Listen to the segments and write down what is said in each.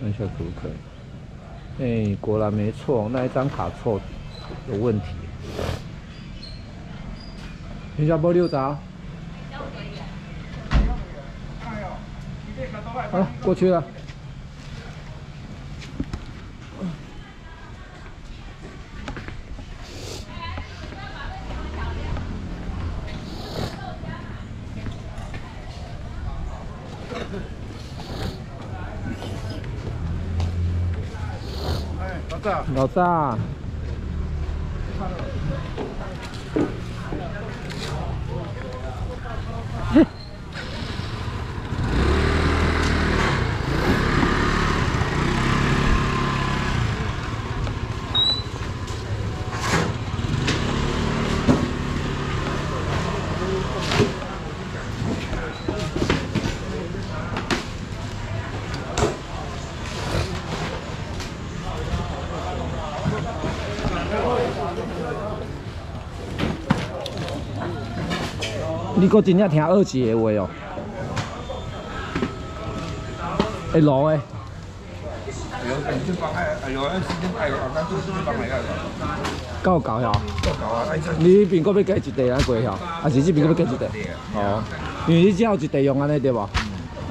看一下可不可以？哎，果然没错，那一张卡错有问题。一下播六张，好了，过去了。老大。佫真正听二级的话哦，会落的，够够遐，你边佫要加一块啊？过遐，啊，是这边要加一块？哦，你只要一块用安尼对无？啊，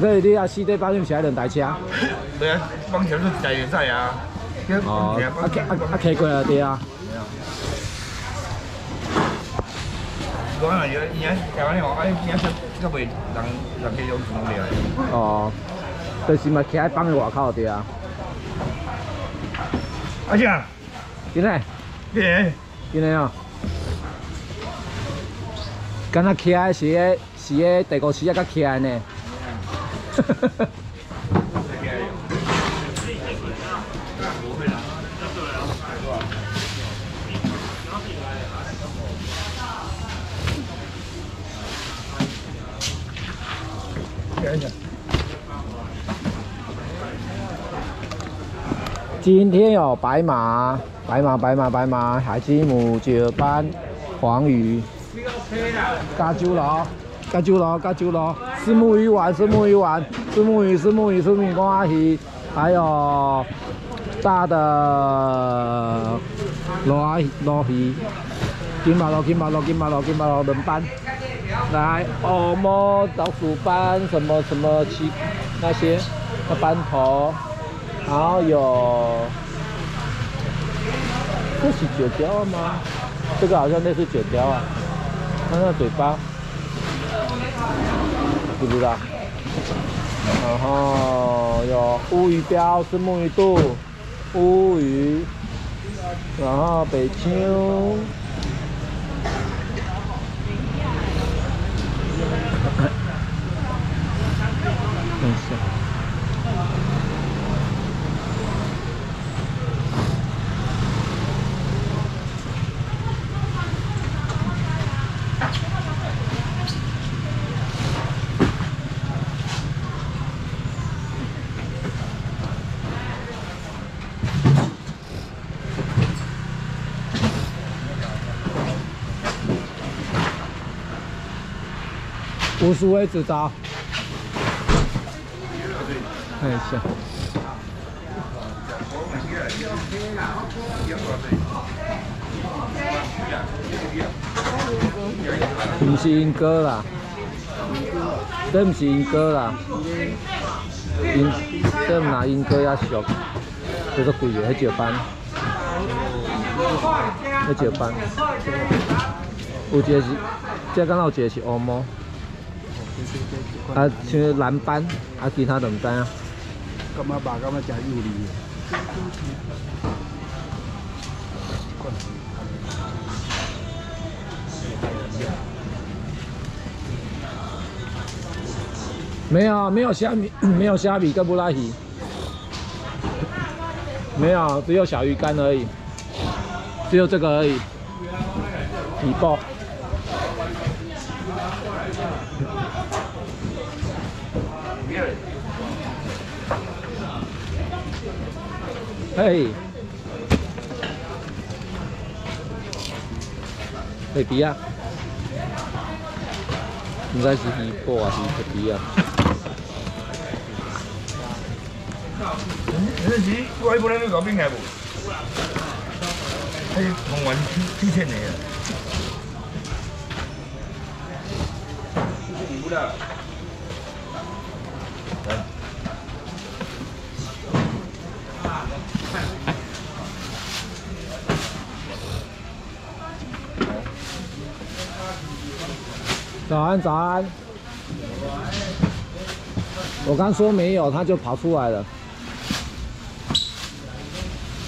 所以你啊四块半就骑两台车，对啊，光骑一台会使啊，哦，啊啊啊骑啊啊。我较袂人人钱了。哦，就是嘛，徛喺房嘅外口对啊。阿姐，进来，咩？进来啊！敢那徛是喺是喺帝国时代较强呢？今天有白马，白马，白马，白马，海是母九斑，黄鱼，加椒罗，加椒罗，加了罗，是木鱼丸，是木鱼丸，是木鱼，是木鱼，是鱼，公阿鱼，还有大的罗阿罗鱼，金马罗，金马罗，金马罗，金马罗，轮斑，来恶魔老鼠斑，什么什么七那些，那斑头。然后有，这是卷雕吗？这个好像类似卷雕啊，看那嘴巴，知不知道？然后有乌鱼标是沐鱼肚，乌鱼，然后北京，嗯，事。五十个子刀，看一下，不是银哥啦，这不是银哥啦，银这毋若哥遐俗，这个贵个迄九班，迄九班，有个是这刚好有个是欧毛。啊，像蓝斑啊，其他什么单啊？干嘛把这么加油的？没有，没有虾米，没有虾米跟布拉鱼，没有，只有小鱼干而已，只有这个而已，举报。嘿，哎皮啊，唔知是鱼骨还是皮皮啊？那时过来不能搞冰鞋不？哎，同文天天来早安，早安。我刚说没有，他就跑出来了。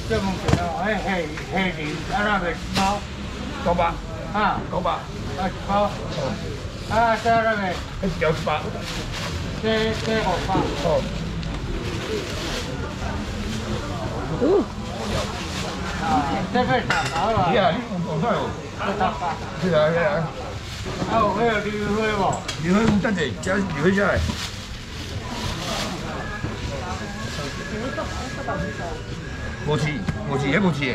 这么黑哦，还黑黑那猫，八啊，九八啊，猫。啊，在那边九八，这这好八。哦。嗯。这是啥？啊，对呀，我猜。是啊，对呀。啊！我有你去嘛？鱼灰有得坐，加你灰下来。无饲，无饲，许无饲的。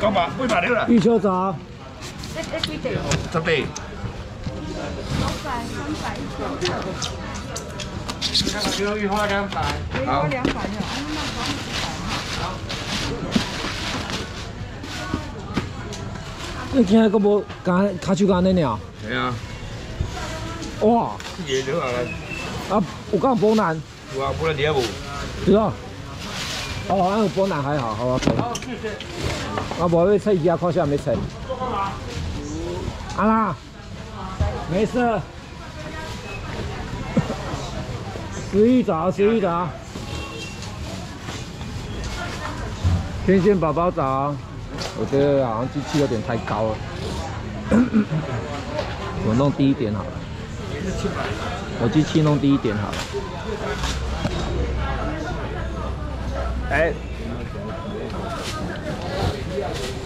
九百、八百了啦。鱼车走。一、一、几只？一百。九百、三百、四百。两个鱼花两百。花两百了。你今日个无干卡手干的鸟？系啊。哇！热热啊！来。啊，有刚保暖。有啊，过来热无？是啊。哦，好像波暖还好，好好。啊，谢啊，我不会吹，一下看下没吹。安啦，没事。十一早，十一早。天线宝宝早。我觉得好像机器有点太高了，我弄低一点好了。我机器弄低一点好。了。哎，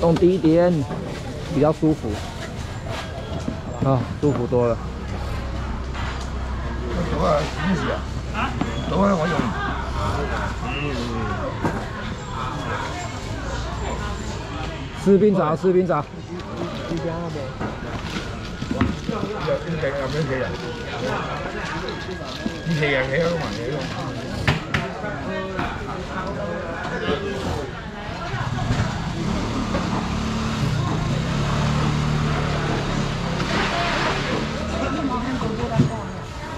弄低一点，比较舒服。啊，舒服多了。多少？啊？会儿我用。这边走，这边走。有天气，有天气啊！天气你好，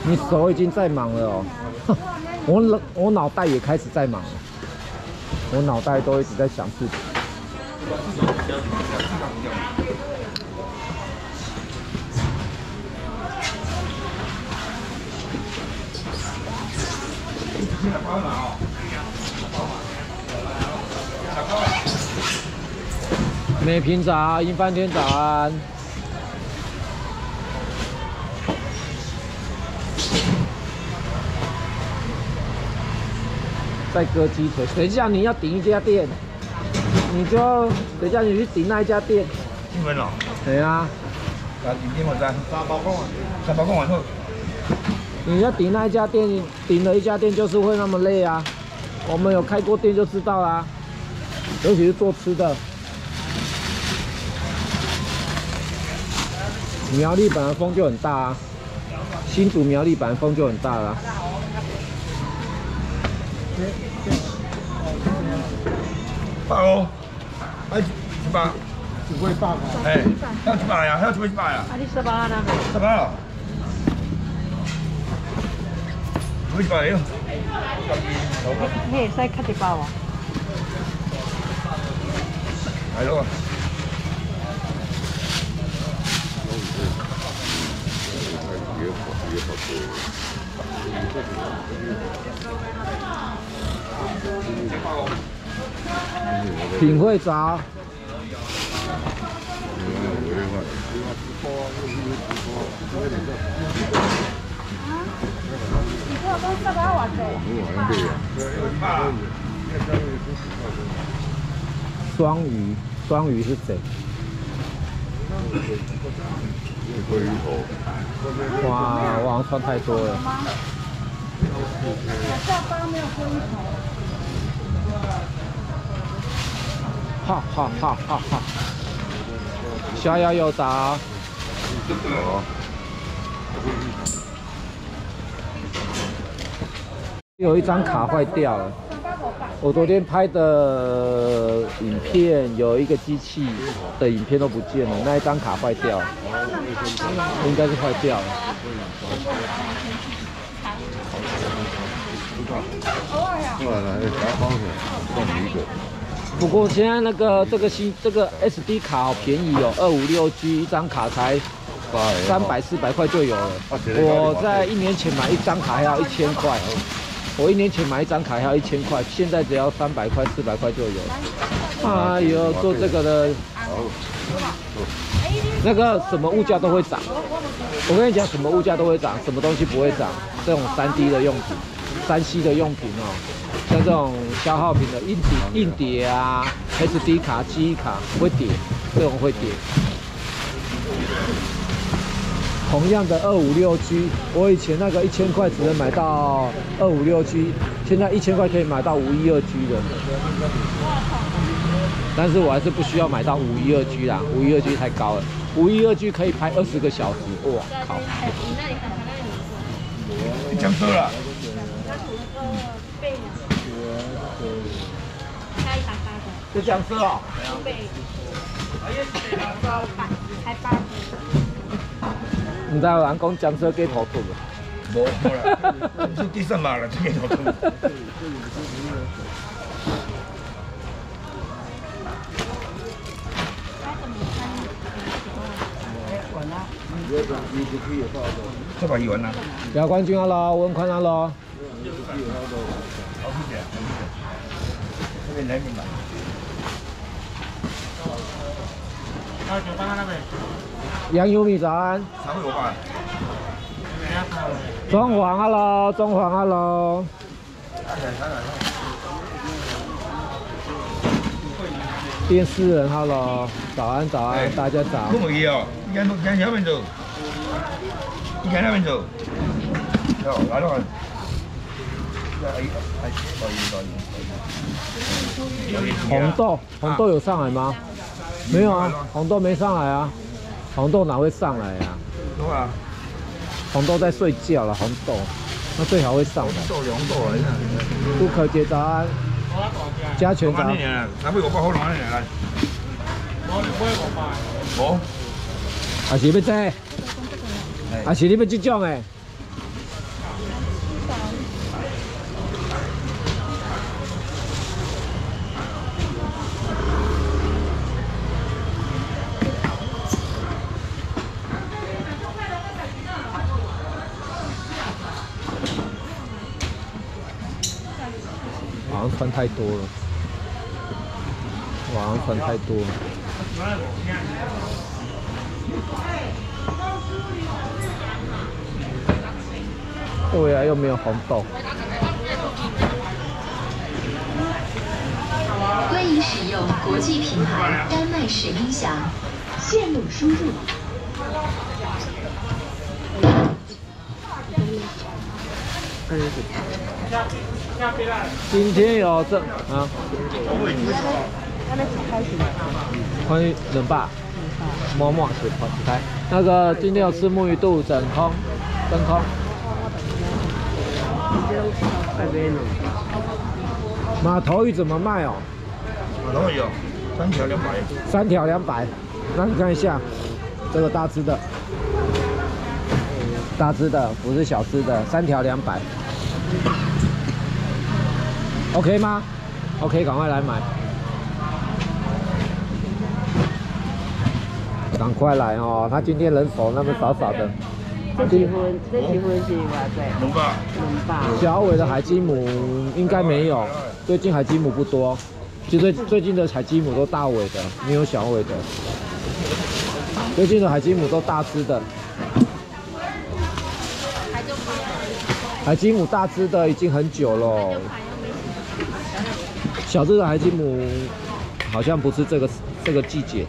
你你手已经在忙了，哦、我脑我脑袋也开始在忙了，我脑袋都一直在想事情。美平炸，一半天炸，在割鸡腿，谁叫你要顶一家店？你就等下你去顶那一家店，新闻咯？对啊。那顶店我在打包工啊，打包工我你要顶那一家店，顶了一家店就是会那么累啊。我们有开过店就知道啦，尤其是做吃的。苗栗本来风就很大啊，新竹苗栗本来风就很大啦。包。哎，去吧。准备十八哎，还要去八呀？还要准备十八呀？啊，你十八那个？十八了。准备十八哟。嘿，再卡点包啊！来咯。品会找。啊？你不要刚下班玩这个。双鱼，双鱼是谁？哇，网赚太多了。下班没有龟头。哈哈哈哈！哈，想要有打哦。有一张卡坏掉了，我昨天拍的影片，有一个机器的影片都不见了，那一张卡坏掉了，应该是坏掉了。来不过现在那个这个新这个 SD 卡好便宜哦，二五六 G 一张卡才三百四百块就有了。我在一年前买一张卡还要一千块，我一年前买一张卡还要一千块，现在只要三百块四百块就有了。哎呦，做这个的，那个什么物价都会涨。我跟你讲，什么物价都会涨，什么东西不会涨？这种 3D 的用品。山西的用品哦，像这种消耗品的硬碟、硬碟啊、SD 卡、记忆卡会跌，这种会跌。同样的二五六 G，我以前那个一千块只能买到二五六 G，现在一千块可以买到五一二 G 的。但是我还是不需要买到五一二 G 啦，五一二 G 太高了。五一二 G 可以拍二十个小时，哇靠！你讲错了。这江水哦，还八十，唔知有人讲江水几好出无？哈哈哈，江水几嘛啦，几好出？哈哈哈。再把鱼丸拿，要冠军阿罗，这冠军阿罗。杨油米站。装潢啊喽，装潢啊喽。电视人哈喽，早安早安，大家早。不你跟那边走。走。来了。红豆，红豆有上海吗？没有啊，红豆没上来啊，红豆哪会上来啊，红豆在睡觉了，红豆，那最好会上。做两朵来着。不可解答。加权涨。加不加？那不给我发好难的。我你不会我买。我。还是要做。还你要这种诶。太多了，网红太多了。对呀，又没有红豆。欢迎使用国际品牌丹麦史英霞，线路输入。开今天有这啊？欢迎冷爸，摸摸是分开。那个今天要吃沐浴肚真空，真空。码头鱼怎么卖哦？头鱼哦，三条两百。三条两百，那你看一下，这个大只的，大只的不是小只的，三条两百。OK 吗？OK，赶快来买，赶快来哦！他今天人手那么少少的。这积分，这积分是偌多？两百。两百。小尾的海基母应该没有，最近海基母不多，最最最近的海基母都大尾的，没有小尾的。最近的海基母都大只的，海基母大只的已经很久了。小只的海鸡母好像不是这个这个季节的。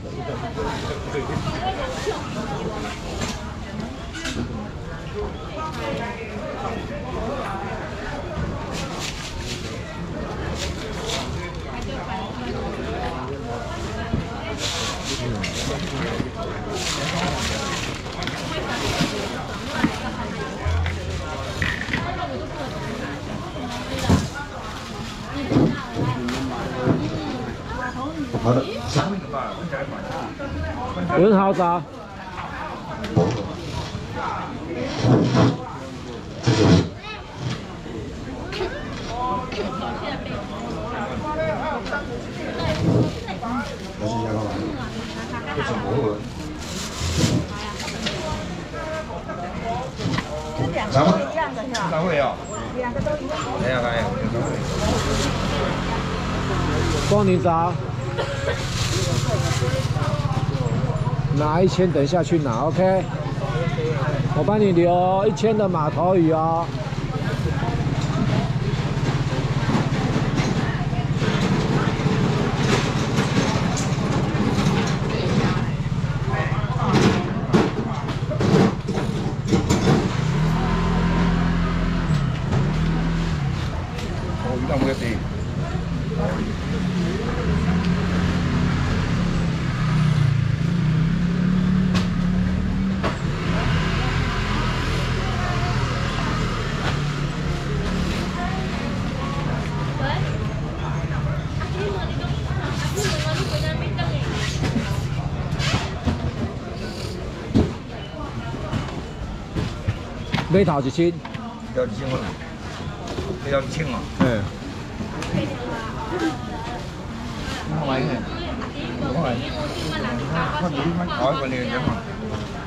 很好找。三块。三块啊。两个都一样的是吧？来呀你找。拿一千，等一下去拿，OK。我帮你留一千的码头鱼哦。几条几千？幺千个？几千个？哎。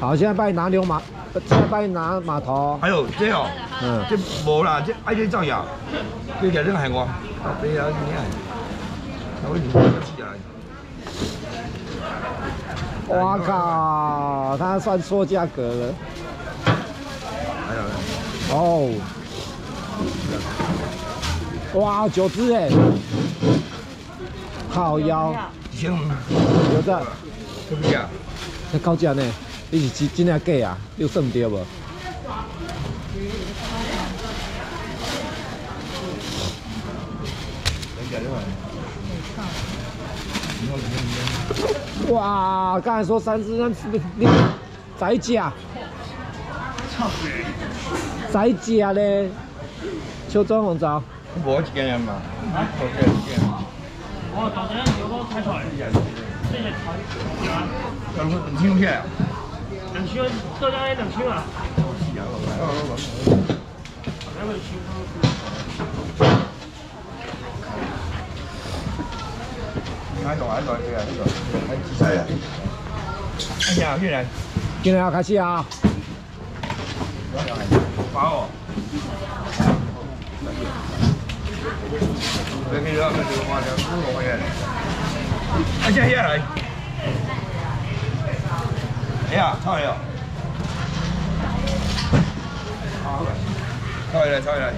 好，现在你拿牛马，现在你拿马头。还有这哦？嗯。这无啦，这爱这造谣，这价恁害我。啊，对了，这样。我靠，他算错价格了。哦，哇，九只哎，靠腰，腰，只，什么价？这高价呢？你是真真乃假啊？你算唔对无？哇，刚才说三只三只六，在假？使住啊小张红好我冇錢啊嘛，嚇，冇錢啊，冇錢啊。我頭先有個睇財嘅人，最近冷清啲啊。冷清，浙江也冷清啊。我解仲喺度嘅呢度？係啊，今日今日要開始啊。好，再给你讲个笑话，讲什么话呀？阿姐，起来！呀，炒起！炒起啦，炒起啦！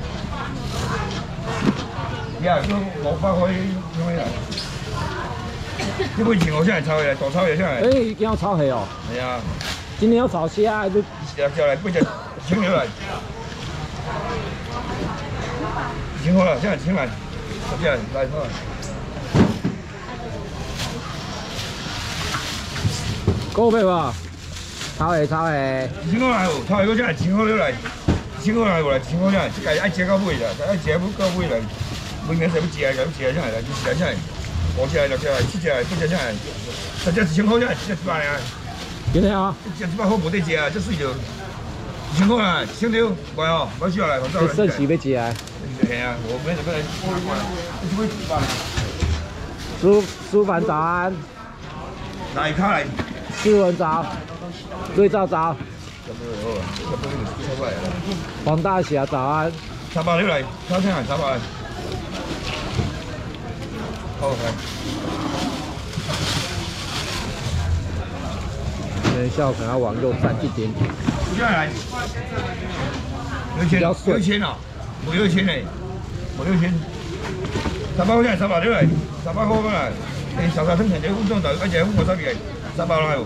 呀，都我翻开，翻开来，一般情况下先来炒起啦，再炒起上来。哎，今天要炒哦。哎呀，今天要炒虾，你来不来？不来。停过了，停过了，现在停了，这个来一个。够不够？炒下，炒下。请过来哦，炒下，现在了，过来。请过来过来，请过来，这个爱结个会的，爱结不个会的，了，年再不结，再不结，再来，再不了，再来，过起来，了起来，起起来，不结起来。他这了，请过来，这几了，呀？今天啊，这了，把货不对结啊，这水油。辛苦啦，小刘，乖哦，没事啦，没事你有事要吃啊？行啊，我没事，没事。苏苏凡，早安。大凯，志文，早。瑞兆早。王大喜，早安。三八六来，三千啊，三百。OK。等一下，我可能要往右转一点点。下来，六千六千啊，五六千嘞，五六千，十八块钱十八对不对？十八块过来，你十十斤香蕉五张豆，一块五毛三块钱，十八了哟。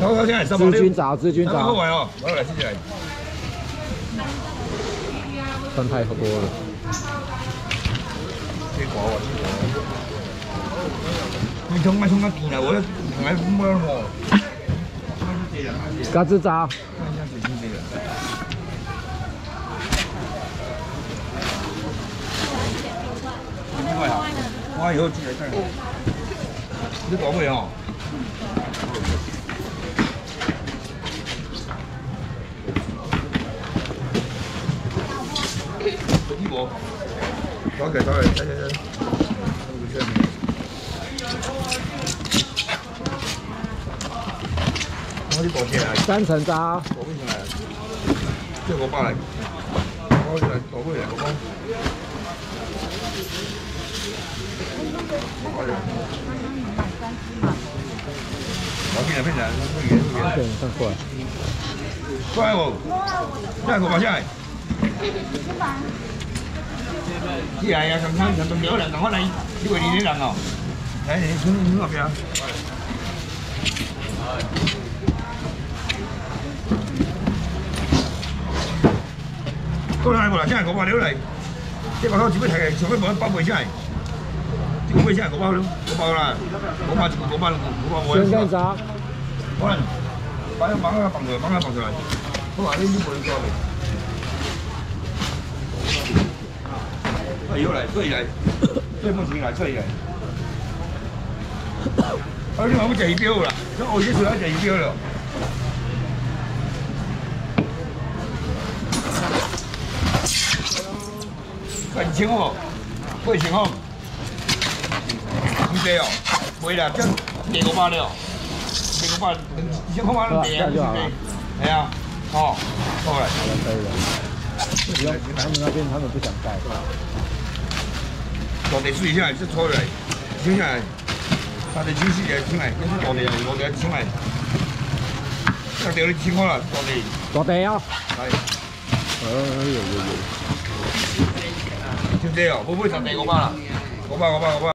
十块钱十八块，十八块位哦，过来，先生。蒜苔好多了，水果。你充没充个电啊？我要，我还充不了。嘎吱炸。哎呦！几点看。你搞不赢。这一波。开，搞开，来来来。哪里搞钱啊？三层渣。搞不赢啊。这个包。搞起来，搞不赢，搞不赢。我今天变成圆圆的，真帅！帅哦，真系酷爆晒！你系啊，上场上中流人，我来，你为呢啲人哦，睇人，你你做咩？哥来无啦？真系酷爆流嚟，即个托只乜睇嘅，上乜部宝贝出嚟？我问下，我包了，我包了，我包，我包了，我包包了。先开闸，好嘞，把把那个放出来，把那个放出来。好啊，你准备干的。快出来，出来，最不行来，出来。哎，你还不上一了，你后一出来上一了。很轻哦，不行哦。不得哦，不会啦，个包了，这个包，一百块包了，对不对？对呀，好，过可以了。他们那边他们不想带，锻炼试一下，就错来，接下来，他的休息就出来，跟住锻炼，我再出来。我你几我了，锻炼，锻炼哦。哎，哎呦，就这哦，不会想这个包了，这个包，这个